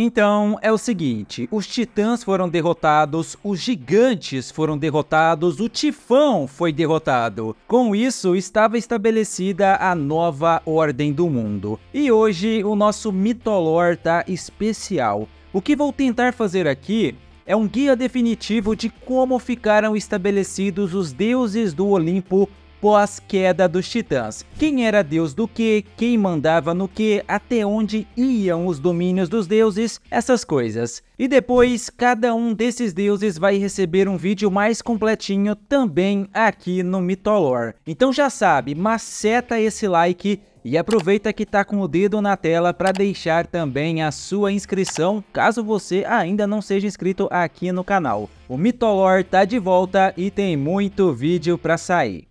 Então é o seguinte: os titãs foram derrotados, os gigantes foram derrotados, o tifão foi derrotado. Com isso, estava estabelecida a nova ordem do mundo. E hoje o nosso mitolor tá especial. O que vou tentar fazer aqui é um guia definitivo de como ficaram estabelecidos os deuses do Olimpo pós-queda dos titãs. Quem era deus do que, quem mandava no que, até onde iam os domínios dos deuses, essas coisas. E depois, cada um desses deuses vai receber um vídeo mais completinho também aqui no Mitolor. Então já sabe, maceta esse like e aproveita que tá com o dedo na tela para deixar também a sua inscrição, caso você ainda não seja inscrito aqui no canal. O Mitolor tá de volta e tem muito vídeo para sair.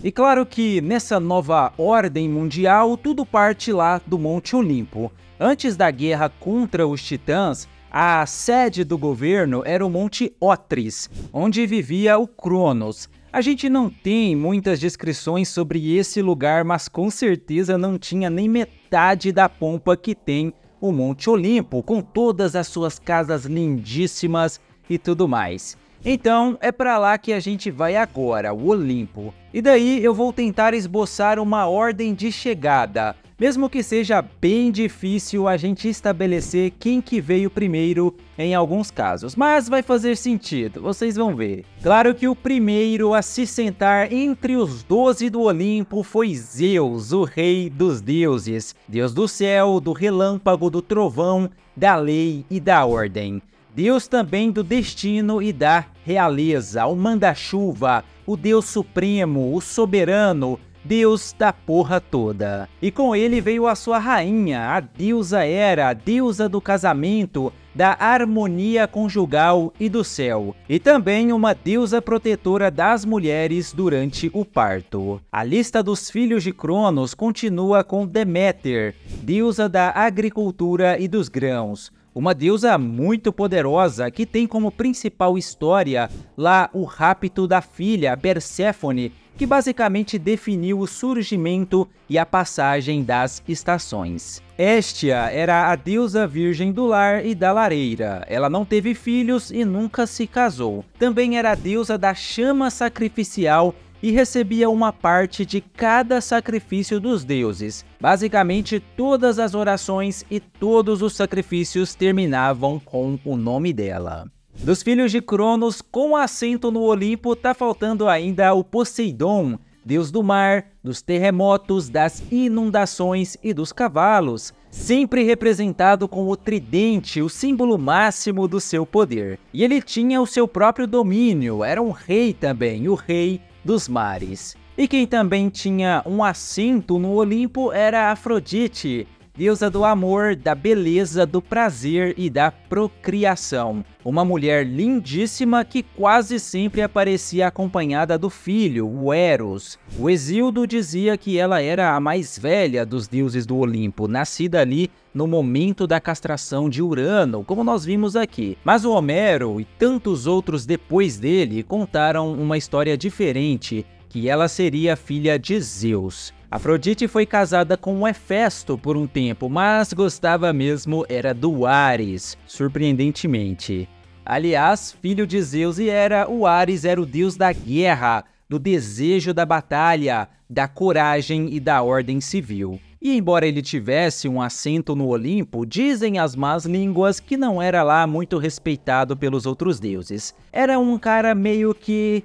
E claro que nessa nova ordem mundial, tudo parte lá do Monte Olimpo. Antes da guerra contra os titãs, a sede do governo era o Monte Otris, onde vivia o Cronos. A gente não tem muitas descrições sobre esse lugar, mas com certeza não tinha nem metade da pompa que tem o Monte Olimpo, com todas as suas casas lindíssimas e tudo mais. Então é para lá que a gente vai agora, o Olimpo. E daí eu vou tentar esboçar uma ordem de chegada, mesmo que seja bem difícil a gente estabelecer quem que veio primeiro em alguns casos, mas vai fazer sentido, vocês vão ver. Claro que o primeiro a se sentar entre os doze do Olimpo foi Zeus, o rei dos deuses, deus do céu, do relâmpago, do trovão, da lei e da ordem. Deus também do destino e da realeza, o manda-chuva, o Deus supremo, o soberano, Deus da porra toda. E com ele veio a sua rainha, a deusa Hera, a deusa do casamento, da harmonia conjugal e do céu, e também uma deusa protetora das mulheres durante o parto. A lista dos filhos de Cronos continua com Deméter, deusa da agricultura e dos grãos, uma deusa muito poderosa que tem como principal história lá o rapto da filha Perséfone, que basicamente definiu o surgimento e a passagem das estações. Estia era a deusa virgem do lar e da lareira. Ela não teve filhos e nunca se casou. Também era a deusa da chama sacrificial e recebia uma parte de cada sacrifício dos deuses. Basicamente, todas as orações e todos os sacrifícios terminavam com o nome dela. Dos filhos de Cronos, com assento no Olimpo, tá faltando ainda o Poseidon, deus do mar, dos terremotos, das inundações e dos cavalos, sempre representado com o tridente, o símbolo máximo do seu poder. E ele tinha o seu próprio domínio, era um rei também, o rei dos mares. E quem também tinha um assento no Olimpo era Afrodite, deusa do amor, da beleza, do prazer e da procriação. Uma mulher lindíssima que quase sempre aparecia acompanhada do filho, o Eros. O Exildo dizia que ela era a mais velha dos deuses do Olimpo, nascida ali no momento da castração de Urano, como nós vimos aqui. Mas o Homero e tantos outros depois dele contaram uma história diferente, que ela seria filha de Zeus. Afrodite foi casada com Hefesto por um tempo, mas gostava mesmo era do Ares, surpreendentemente. Aliás, filho de Zeus e Hera, o Ares era o deus da guerra, do desejo da batalha, da coragem e da ordem civil. E embora ele tivesse um assento no Olimpo, dizem as más línguas que não era lá muito respeitado pelos outros deuses. Era um cara meio que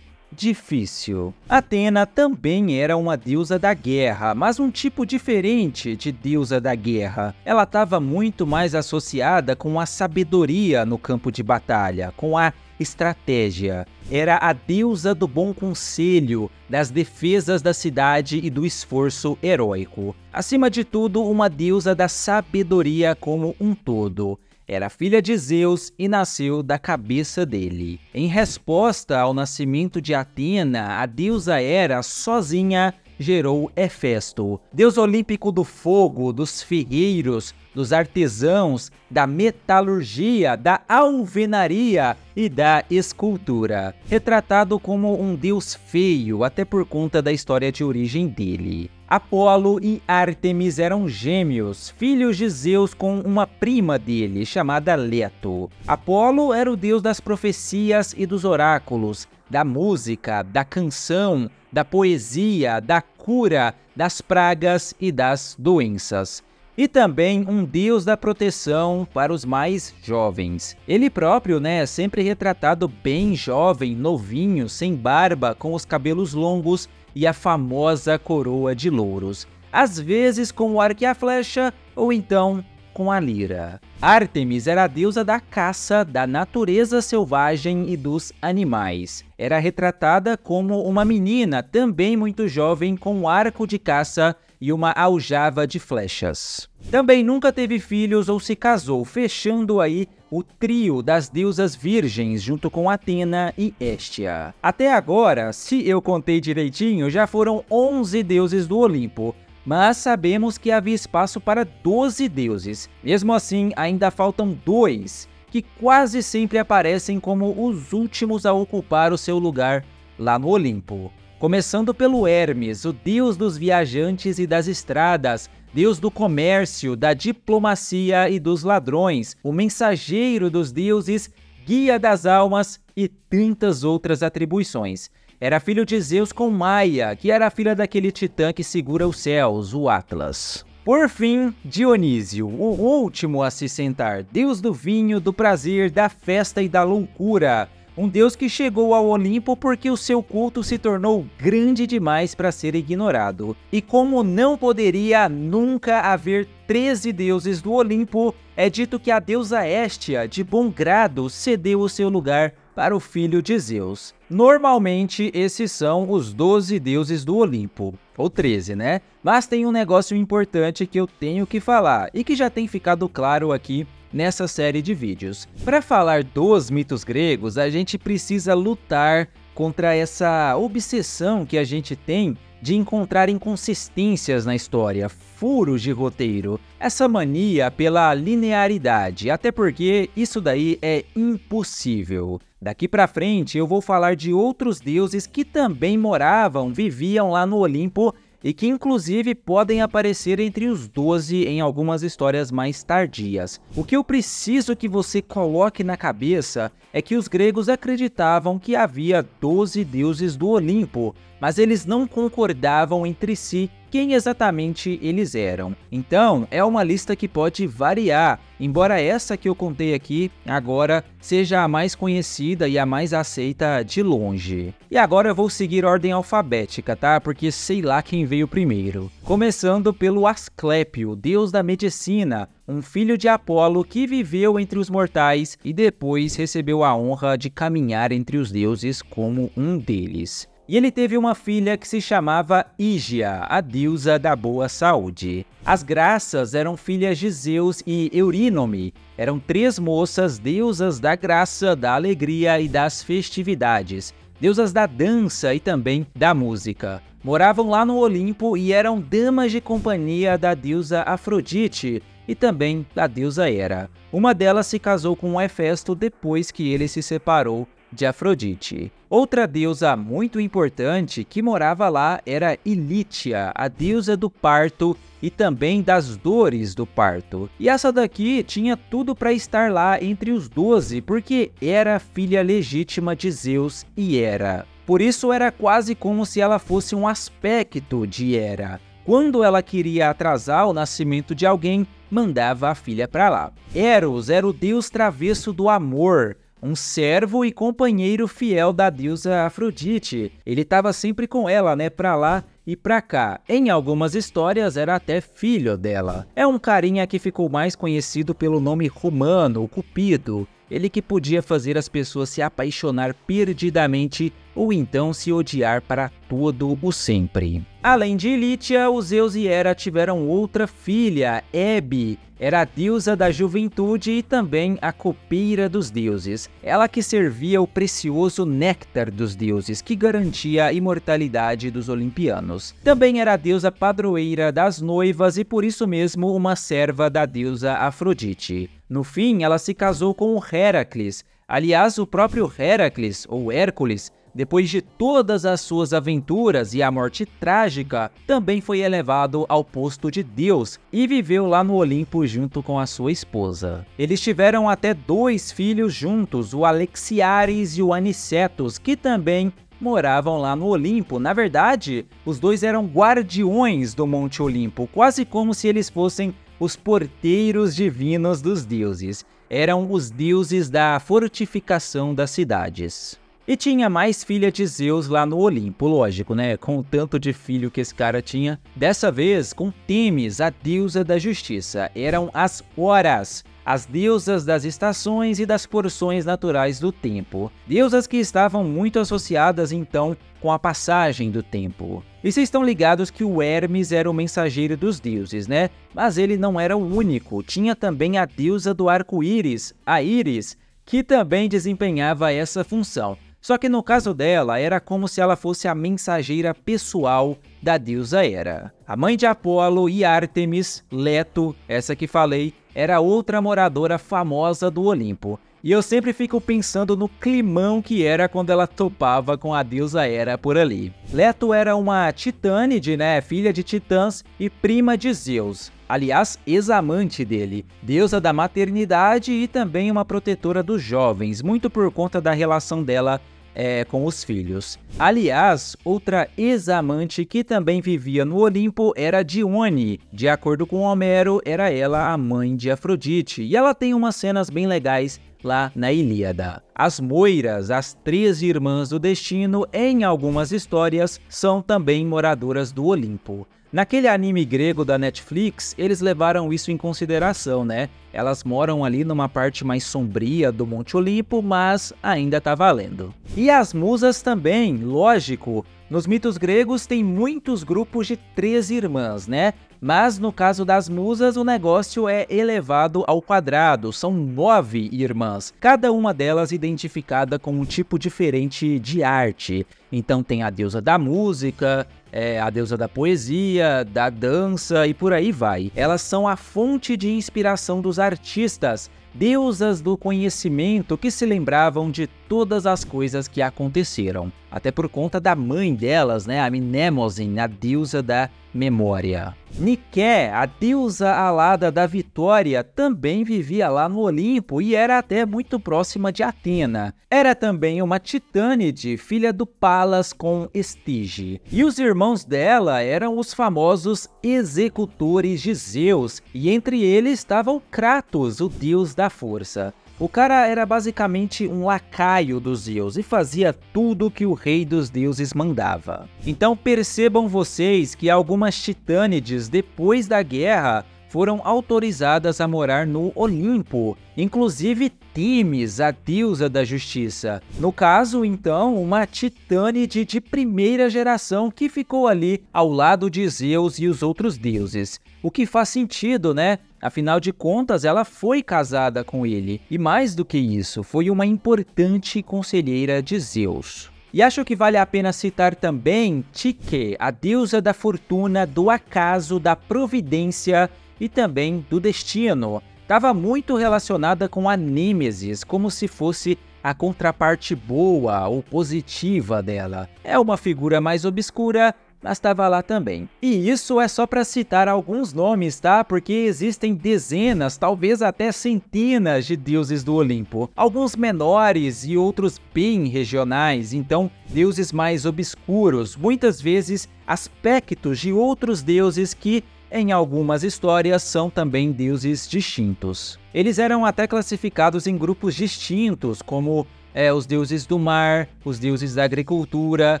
difícil. Atena também era uma deusa da guerra, mas um tipo diferente de deusa da guerra. Ela estava muito mais associada com a sabedoria no campo de batalha, com a estratégia. Era a deusa do bom conselho, das defesas da cidade e do esforço heróico. Acima de tudo, uma deusa da sabedoria como um todo. Era filha de Zeus e nasceu da cabeça dele. Em resposta ao nascimento de Atena, a deusa Hera sozinha gerou Hefesto, deus olímpico do fogo, dos ferreiros, dos artesãos, da metalurgia, da alvenaria e da escultura, retratado como um deus feio, até por conta da história de origem dele. Apolo e Ártemis eram gêmeos, filhos de Zeus com uma prima dele, chamada Leto. Apolo era o deus das profecias e dos oráculos, da música, da canção, da poesia, da cura, das pragas e das doenças e também um deus da proteção para os mais jovens. Ele próprio, né, é sempre retratado bem jovem, novinho, sem barba, com os cabelos longos e a famosa coroa de louros, às vezes com o arco e a flecha, ou então com a lira. Ártemis era a deusa da caça, da natureza selvagem e dos animais. Era retratada como uma menina, também muito jovem, com um arco de caça e uma aljava de flechas. Também nunca teve filhos ou se casou, fechando aí o trio das deusas virgens junto com Atena e Hestia. Até agora, se eu contei direitinho, já foram 11 deuses do Olimpo, mas sabemos que havia espaço para 12 deuses. Mesmo assim, ainda faltam dois, que quase sempre aparecem como os últimos a ocupar o seu lugar lá no Olimpo começando pelo Hermes, o deus dos viajantes e das estradas, deus do comércio, da diplomacia e dos ladrões, o mensageiro dos deuses, guia das almas e tantas outras atribuições. Era filho de Zeus com Maia, que era filha daquele titã que segura os céus, o Atlas. Por fim, Dionísio, o último a se sentar, deus do vinho, do prazer, da festa e da loucura um deus que chegou ao Olimpo porque o seu culto se tornou grande demais para ser ignorado. E como não poderia nunca haver 13 deuses do Olimpo, é dito que a deusa Hestia, de bom grado, cedeu o seu lugar para o filho de Zeus. Normalmente, esses são os 12 deuses do Olimpo, ou 13, né? Mas tem um negócio importante que eu tenho que falar e que já tem ficado claro aqui nessa série de vídeos. Para falar dos mitos gregos, a gente precisa lutar contra essa obsessão que a gente tem de encontrar inconsistências na história, furos de roteiro, essa mania pela linearidade, até porque isso daí é impossível. Daqui para frente eu vou falar de outros deuses que também moravam, viviam lá no Olimpo e que inclusive podem aparecer entre os 12 em algumas histórias mais tardias. O que eu preciso que você coloque na cabeça é que os gregos acreditavam que havia 12 deuses do Olimpo, mas eles não concordavam entre si quem exatamente eles eram. Então, é uma lista que pode variar, embora essa que eu contei aqui agora seja a mais conhecida e a mais aceita de longe. E agora eu vou seguir ordem alfabética, tá? Porque sei lá quem veio primeiro. Começando pelo Asclépio, deus da medicina, um filho de Apolo que viveu entre os mortais e depois recebeu a honra de caminhar entre os deuses como um deles. E ele teve uma filha que se chamava Ígia, a deusa da boa saúde. As graças eram filhas de Zeus e Eurínome. Eram três moças deusas da graça, da alegria e das festividades, deusas da dança e também da música. Moravam lá no Olimpo e eram damas de companhia da deusa Afrodite e também da deusa Hera. Uma delas se casou com Hefesto depois que ele se separou de Afrodite. Outra deusa muito importante que morava lá era Ilítia, a deusa do parto e também das dores do parto. E essa daqui tinha tudo para estar lá entre os doze, porque era filha legítima de Zeus e Hera. Por isso era quase como se ela fosse um aspecto de Hera. Quando ela queria atrasar o nascimento de alguém, mandava a filha para lá. Eros era o deus travesso do amor, um servo e companheiro fiel da deusa Afrodite. Ele estava sempre com ela, né, pra lá e pra cá. Em algumas histórias era até filho dela. É um carinha que ficou mais conhecido pelo nome romano, Cupido. Ele que podia fazer as pessoas se apaixonar perdidamente ou então se odiar para todo o sempre. Além de Lítia, os Zeus e Hera tiveram outra filha, Hebe. Era a deusa da juventude e também a copeira dos deuses. Ela que servia o precioso néctar dos deuses, que garantia a imortalidade dos olimpianos. Também era a deusa padroeira das noivas e por isso mesmo uma serva da deusa Afrodite. No fim, ela se casou com o Heracles. Aliás, o próprio Heracles, ou Hércules, depois de todas as suas aventuras e a morte trágica, também foi elevado ao posto de Deus e viveu lá no Olimpo junto com a sua esposa. Eles tiveram até dois filhos juntos, o Alexiares e o Anicetus, que também moravam lá no Olimpo. Na verdade, os dois eram guardiões do Monte Olimpo, quase como se eles fossem os porteiros divinos dos deuses. Eram os deuses da fortificação das cidades. E tinha mais filha de Zeus lá no Olimpo, lógico, né? Com o tanto de filho que esse cara tinha. Dessa vez com Temis, a deusa da justiça. Eram as Horas, as deusas das estações e das porções naturais do tempo. Deusas que estavam muito associadas então com a passagem do tempo. E vocês estão ligados que o Hermes era o mensageiro dos deuses, né? Mas ele não era o único. Tinha também a deusa do arco-íris, a Íris, que também desempenhava essa função. Só que no caso dela, era como se ela fosse a mensageira pessoal da deusa Hera. A mãe de Apolo e Ártemis, Leto, essa que falei, era outra moradora famosa do Olimpo. E eu sempre fico pensando no climão que era quando ela topava com a deusa Hera por ali. Leto era uma titânide, né, filha de titãs e prima de Zeus aliás, ex-amante dele, deusa da maternidade e também uma protetora dos jovens, muito por conta da relação dela é, com os filhos. Aliás, outra ex-amante que também vivia no Olimpo era Dione. De acordo com Homero, era ela a mãe de Afrodite, e ela tem umas cenas bem legais lá na Ilíada. As Moiras, as três irmãs do destino, em algumas histórias, são também moradoras do Olimpo. Naquele anime grego da Netflix, eles levaram isso em consideração, né? Elas moram ali numa parte mais sombria do Monte Olimpo, mas ainda tá valendo. E as musas também, lógico. Nos mitos gregos tem muitos grupos de três irmãs, né? Mas no caso das musas, o negócio é elevado ao quadrado, são nove irmãs, cada uma delas identificada com um tipo diferente de arte. Então tem a deusa da música, é, a deusa da poesia, da dança e por aí vai. Elas são a fonte de inspiração dos artistas, deusas do conhecimento que se lembravam de todas as coisas que aconteceram. Até por conta da mãe delas, né, a Mnemosyne, a deusa da memória. Nike, a deusa alada da vitória, também vivia lá no Olimpo e era até muito próxima de Atena. Era também uma titânide, filha do Palas com Estige. E os irmãos dela eram os famosos executores de Zeus, e entre eles estava o Kratos, o deus da força. O cara era basicamente um lacaio dos Zeus e fazia tudo que o rei dos deuses mandava. Então percebam vocês que algumas titânides depois da guerra foram autorizadas a morar no Olimpo, inclusive Temis, a deusa da justiça. No caso, então, uma titânide de primeira geração que ficou ali ao lado de Zeus e os outros deuses. O que faz sentido, né? Afinal de contas, ela foi casada com ele, e mais do que isso, foi uma importante conselheira de Zeus. E acho que vale a pena citar também Tique, a deusa da fortuna, do acaso, da providência e também do destino. Estava muito relacionada com a Nêmesis, como se fosse a contraparte boa ou positiva dela. É uma figura mais obscura, mas estava lá também. E isso é só para citar alguns nomes, tá? Porque existem dezenas, talvez até centenas de deuses do Olimpo. Alguns menores e outros bem regionais, então deuses mais obscuros, muitas vezes aspectos de outros deuses que em algumas histórias são também deuses distintos. Eles eram até classificados em grupos distintos, como é, os deuses do mar, os deuses da agricultura,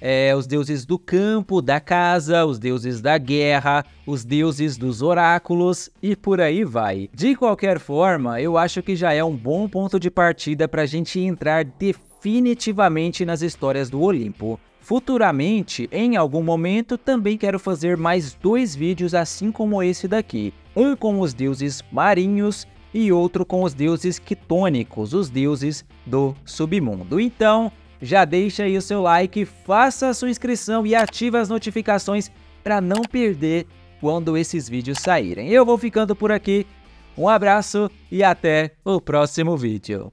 é, os deuses do campo, da casa, os deuses da guerra, os deuses dos oráculos e por aí vai. De qualquer forma, eu acho que já é um bom ponto de partida para a gente entrar de definitivamente nas histórias do Olimpo. Futuramente, em algum momento, também quero fazer mais dois vídeos assim como esse daqui, um com os deuses marinhos e outro com os deuses quitônicos, os deuses do submundo. Então, já deixa aí o seu like, faça a sua inscrição e ative as notificações para não perder quando esses vídeos saírem. Eu vou ficando por aqui, um abraço e até o próximo vídeo.